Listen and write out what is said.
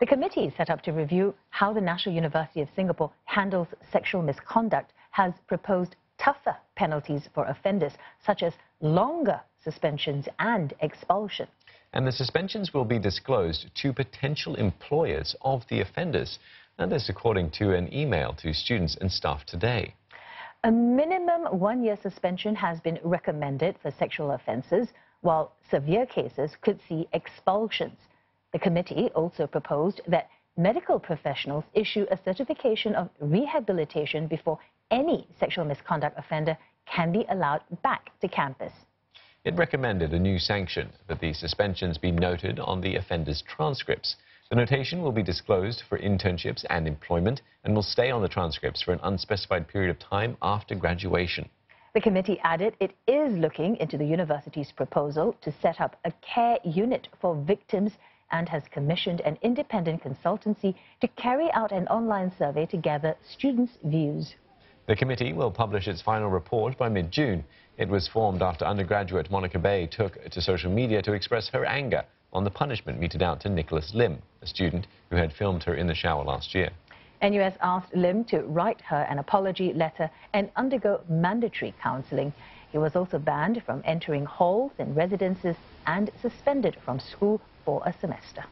The committee set up to review how the National University of Singapore handles sexual misconduct has proposed tougher penalties for offenders, such as longer suspensions and expulsion. And the suspensions will be disclosed to potential employers of the offenders. And this according to an email to students and staff today. A minimum one-year suspension has been recommended for sexual offences, while severe cases could see expulsions. The committee also proposed that medical professionals issue a certification of rehabilitation before any sexual misconduct offender can be allowed back to campus. It recommended a new sanction that the suspensions be noted on the offender's transcripts. The notation will be disclosed for internships and employment and will stay on the transcripts for an unspecified period of time after graduation. The committee added it is looking into the university's proposal to set up a care unit for victims and has commissioned an independent consultancy to carry out an online survey to gather students' views. The committee will publish its final report by mid-June. It was formed after undergraduate Monica Baey took to social media to express her anger on the punishment meted out to Nicholas Lim, a student who had filmed her in the shower last year. NUS asked Lim to write her an apology letter and undergo mandatory counselling. He was also banned from entering halls and residences and suspended from school for a semester.